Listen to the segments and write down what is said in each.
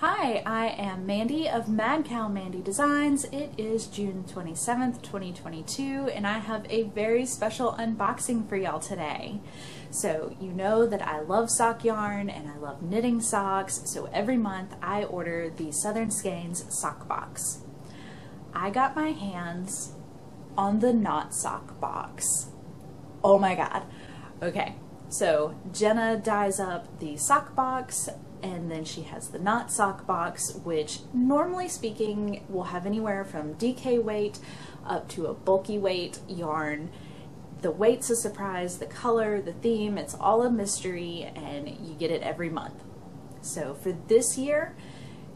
Hi, I am Mandy of Madcow Mandy Designs. It is June 27th, 2022, and I have a very special unboxing for y'all today. So, you know that I love sock yarn and I love knitting socks, so every month I order the Southern Skeins sock box. I got my hands on the Not Sock box. Oh my god. Okay, so Jenna dyes up the sock box and then she has the not sock box which normally speaking will have anywhere from DK weight up to a bulky weight yarn. The weight's a surprise, the color, the theme, it's all a mystery and you get it every month. So for this year,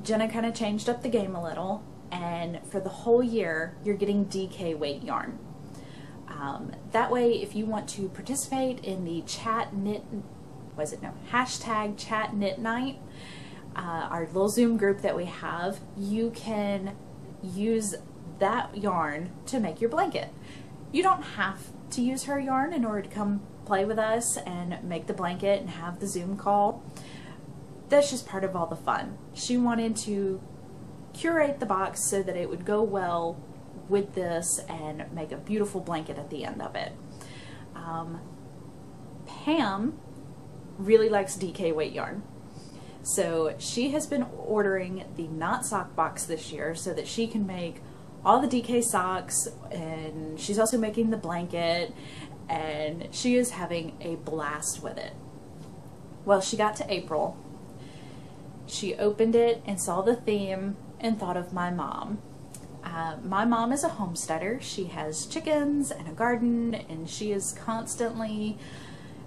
Jenna kind of changed up the game a little and for the whole year you're getting DK weight yarn. Um, that way if you want to participate in the chat knit was it no hashtag chat knit night uh, our little zoom group that we have you can use that yarn to make your blanket. You don't have to use her yarn in order to come play with us and make the blanket and have the zoom call. That's just part of all the fun. She wanted to curate the box so that it would go well with this and make a beautiful blanket at the end of it. Um, Pam really likes DK weight yarn. So she has been ordering the not sock box this year so that she can make all the DK socks and she's also making the blanket and she is having a blast with it. Well, she got to April. She opened it and saw the theme and thought of my mom. Uh, my mom is a homesteader. She has chickens and a garden and she is constantly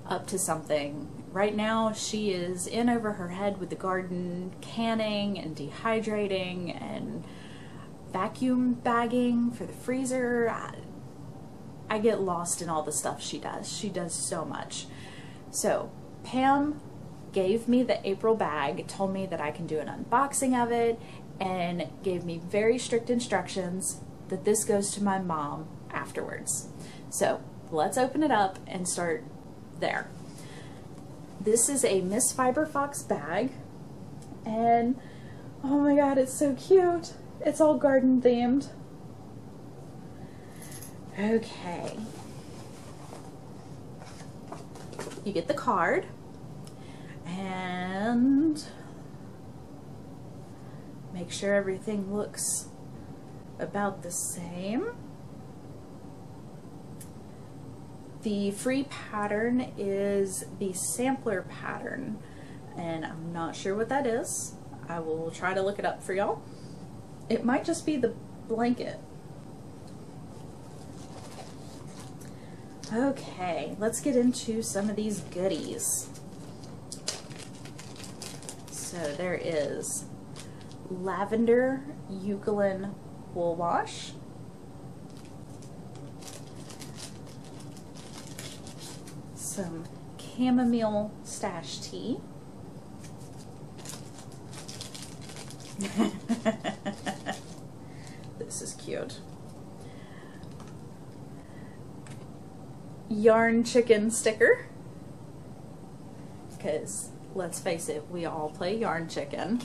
up to something Right now, she is in over her head with the garden, canning and dehydrating and vacuum bagging for the freezer. I, I get lost in all the stuff she does. She does so much. So, Pam gave me the April bag, told me that I can do an unboxing of it, and gave me very strict instructions that this goes to my mom afterwards. So let's open it up and start there. This is a Miss Fiber Fox bag. And oh my god, it's so cute. It's all garden themed. Okay. You get the card. And make sure everything looks about the same. The free pattern is the sampler pattern, and I'm not sure what that is. I will try to look it up for y'all. It might just be the blanket. Okay, let's get into some of these goodies. So there is lavender eucalyptus wool wash. Some chamomile stash tea. this is cute. Yarn chicken sticker. Because, let's face it, we all play yarn chicken.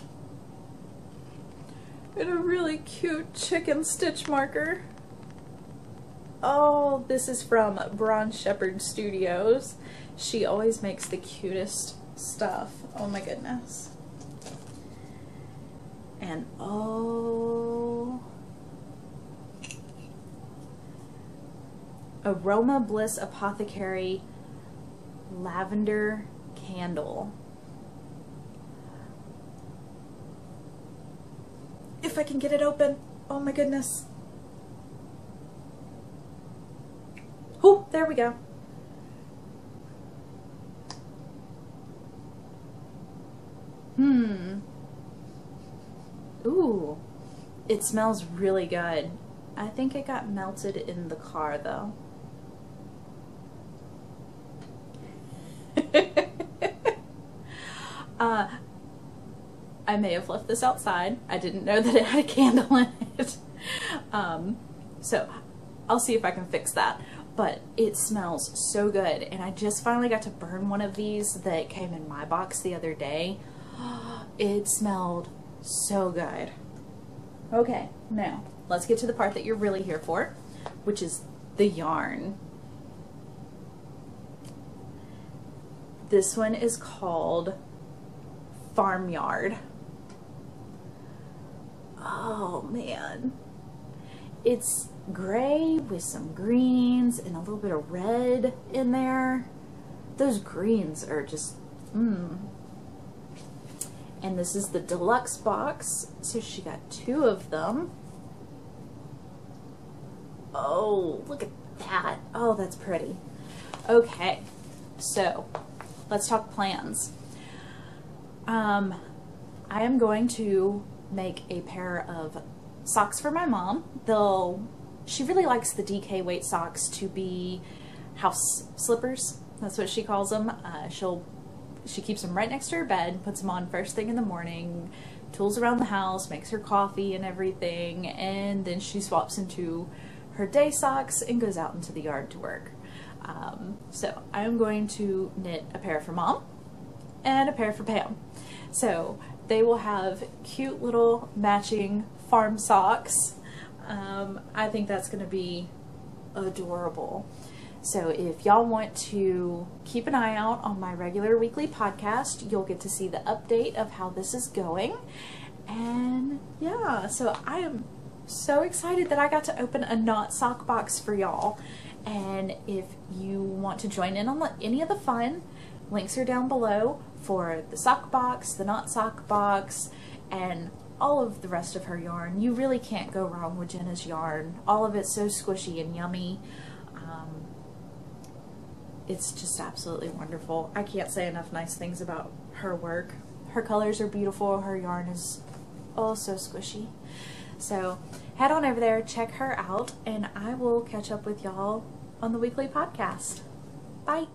And a really cute chicken stitch marker. Oh, this is from Bronze Shepherd Studios. She always makes the cutest stuff. Oh my goodness. And oh, Aroma Bliss Apothecary Lavender Candle. If I can get it open. Oh my goodness. Oh, there we go. Hmm. Ooh. It smells really good. I think it got melted in the car though. uh, I may have left this outside. I didn't know that it had a candle in it. Um, so I'll see if I can fix that but it smells so good. And I just finally got to burn one of these that came in my box the other day. It smelled So good. Okay, now let's get to the part that you're really here for, which is the yarn. This one is called Farmyard. Oh man. It's gray with some greens and a little bit of red in there. Those greens are just, mmm. And this is the deluxe box. So she got two of them. Oh, look at that. Oh, that's pretty. Okay, so let's talk plans. Um, I am going to make a pair of socks for my mom. They'll, she really likes the DK weight socks to be house slippers. That's what she calls them. Uh, she'll, she keeps them right next to her bed, puts them on first thing in the morning, tools around the house, makes her coffee and everything, and then she swaps into her day socks and goes out into the yard to work. Um, so I'm going to knit a pair for mom and a pair for Pam. So they will have cute little matching farm socks. Um, I think that's going to be adorable. So if y'all want to keep an eye out on my regular weekly podcast, you'll get to see the update of how this is going. And yeah, so I am so excited that I got to open a not sock box for y'all. And if you want to join in on any of the fun, links are down below for the sock box, the not sock box, and all of the rest of her yarn. You really can't go wrong with Jenna's yarn. All of it's so squishy and yummy. Um, it's just absolutely wonderful. I can't say enough nice things about her work. Her colors are beautiful. Her yarn is oh so squishy. So head on over there, check her out, and I will catch up with y'all on the weekly podcast. Bye.